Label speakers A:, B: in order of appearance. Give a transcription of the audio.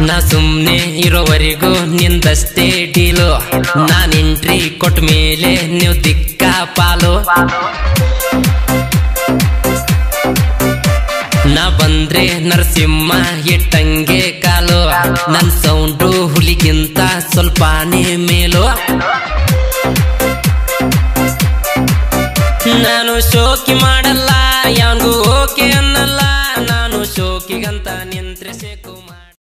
A: ನಾ ಸುಮ್ನೆ ಇರೋವರೆಗೂ ನಿಂದಷ್ಟೇ ಡೀಲು. ನಾನು ಎಂಟ್ರಿ ಕೊಟ್ಟ ಮೇಲೆ ನೀವು ದಿಕ್ಕ ಪಾಲು. ನಾ ಬಂದ್ರೆ ನರಸಿಂಹ ಇಟ್ಟಂಗೆ ಕಾಲು. ನನ್ ಸೌಂಡು ಹುಲಿಗಿಂತ ಸ್ವಲ್ಪನೇ ಮೇಲು. ನಾನು ಶೋಕಿ ಮಾಡಲ್ಲ, ಯಾನ್ಗೂ ಓಕೆ ಅನ್ನಲ್ಲ. ನಾನು ಶೋಕಿಗಂತ ನಿಂತ್ರಿಸಬೇಕು